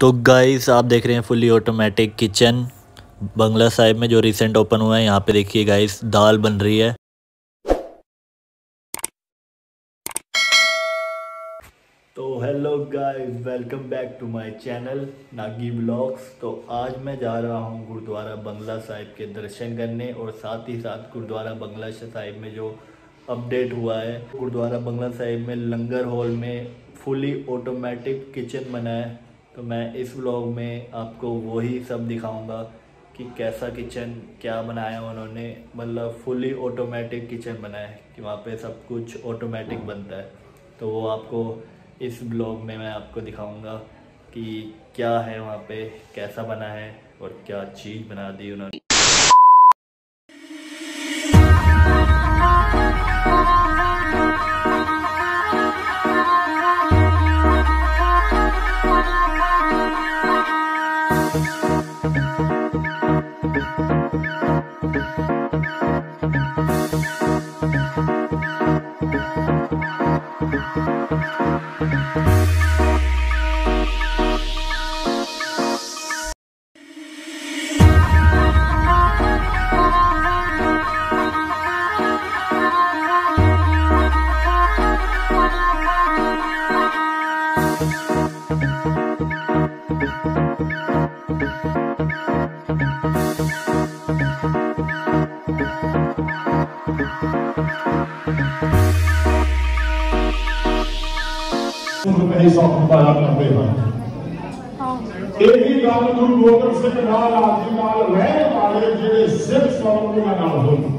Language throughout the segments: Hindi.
तो गाइस आप देख रहे हैं fully automatic kitchen Bangla Sahib में जो रिसेंट ओपन हुआ है, यहाँ पे देखिए गाइस दाल बन रही है। तो hello guys welcome back to my channel Nagi blogs तो आज मैं जा रहा हूँ गुरुद्वारा बंगला साहिब के दर्शन करने और साथ ही साथ गुरुद्वारा बंगला साहिब में जो अपडेट हुआ है, गुरुद्वारा बंगला साहिब में लंगर हॉल में फुली ऑटोमेटिक किचन बना है। तो मैं इस व्लॉग में आपको वही सब दिखाऊँगा कि कैसा किचन क्या बनाया उन्होंने। मतलब फुली ऑटोमेटिक किचन बनाया है, कि वहाँ पे सब कुछ ऑटोमेटिक बनता है। तो वो आपको इस ब्लॉग में मैं आपको दिखाऊँगा कि क्या है वहाँ पे, कैसा बना है और क्या चीज़ बना दी उन्होंने। ਨਹੀਂ ਸੌਖ ਪਾਇਆ ਕਰਦੇ ਹਨ ਇਹ ਵੀ ਗੱਲ ਗੁਰੂ ਗੋਬਿੰਦ ਸਿੰਘ ਨਾਲ ਆਦਿ ਨਾਲ ਰਹਿਣ ਵਾਲੇ ਜਿਹੜੇ ਸਿੱਖ ਸੌਰੂਆਂ ਨਾਲ ਹੋਣ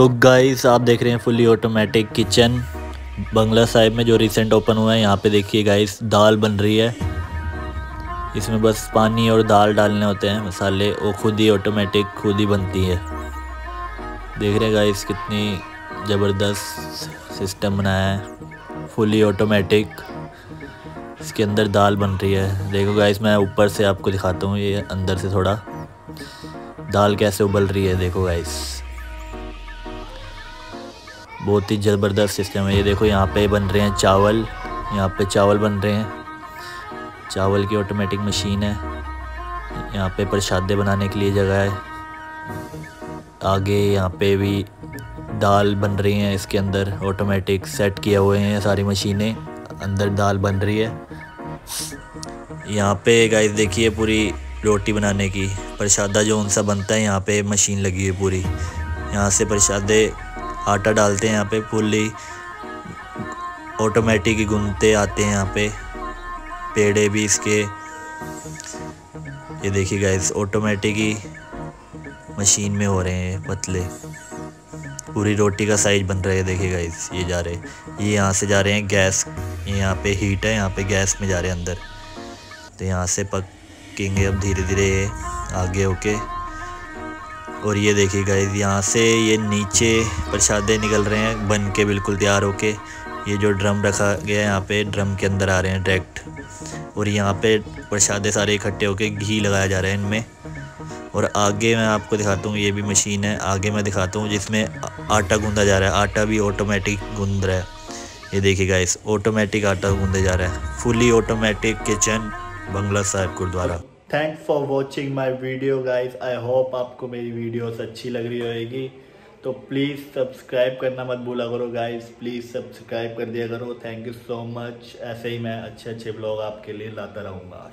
तो गाइस आप देख रहे हैं fully automatic kitchen Bangla Sahib में जो रिसेंट ओपन हुआ है, यहाँ पे देखिए गाइस दाल बन रही है। इसमें बस पानी और दाल डालने होते हैं, मसाले वो खुद ही ऑटोमेटिक खुद ही बनती है। देख रहे हैं गाइस कितनी ज़बरदस्त सिस्टम बनाया है। फुली ऑटोमेटिक इसके अंदर दाल बन रही है। देखो गाइस मैं ऊपर से आपको दिखाता हूँ, ये अंदर से थोड़ा। दाल कैसे उबल रही है, देखो गाइस बहुत ही ज़बरदस्त सिस्टम है। ये देखो, यहाँ पे बन रहे हैं चावल। यहाँ पे चावल बन रहे हैं। चावल की ऑटोमेटिक मशीन है। यहाँ पे प्रसादे बनाने के लिए जगह है। आगे यहाँ पे भी दाल बन रही हैं इसके अंदर। ऑटोमेटिक सेट किए हुए हैं सारी मशीनें। अंदर दाल बन रही है। यहाँ पे गाइस देखिए पूरी रोटी बनाने की। प्रसादा जो उनसा बनता है, यहाँ पे मशीन लगी हुई पूरी। यहाँ से प्रसादे आटा डालते हैं यहाँ पे फुल्ली। ऑटोमेटिक गुनते आते हैं यहाँ पे। पेड़े भी इसके। ये देखिए गाइस ऑटोमेटिक ही मशीन में हो रहे हैं पतले। पूरी रोटी का साइज़ बन रहा है देखिए गाइस ये जा रहे ये यहाँ से जा रहे हैं गैस ये यहाँ पे हीट है, यहाँ पे गैस में जा रहे हैं अंदर। तो यहाँ से पकेंगे अब धीरे धीरे आगे होके। और ये देखिए गाइज़ यहाँ से ये नीचे प्रसादे निकल रहे हैं, बन के बिल्कुल तैयार होके। ये जो ड्रम रखा गया है यहाँ पे ड्रम के अंदर आ रहे हैं डायरेक्ट और यहाँ पे प्रसादे सारे इकट्ठे होके घी लगाया जा रहा है इनमें। और आगे मैं आपको दिखाता हूँ, ये भी मशीन है। आगे मैं दिखाता हूँ, जिसमें आटा गूंदा जा रहा है। आटा भी ऑटोमेटिक गूंद रहा है। ये देखिएगा इस ऑटोमेटिक आटा गूंदा जा रहा है। Fully automatic kitchen Bangla Sahib, Gurudwara. Thanks for watching my video guys I hope आपको मेरी वीडियोस अच्छी लग रही होगी। तो प्लीज़ सब्सक्राइब करना मत भूला करो गाइज़ प्लीज़ सब्सक्राइब कर दिया करो. थैंक यू सो मच ऐसे ही मैं अच्छे अच्छे ब्लॉग आपके लिए लाता रहूँगा।